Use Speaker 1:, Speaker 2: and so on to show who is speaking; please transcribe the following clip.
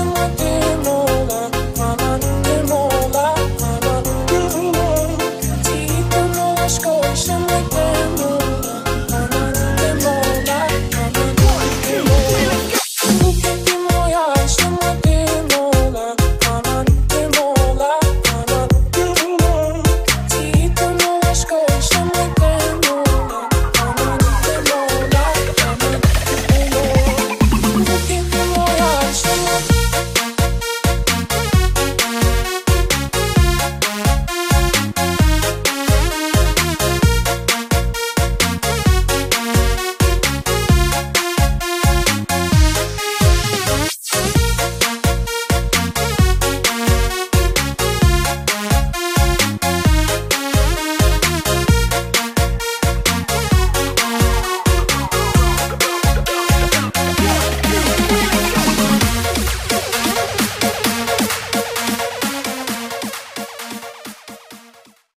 Speaker 1: someone else.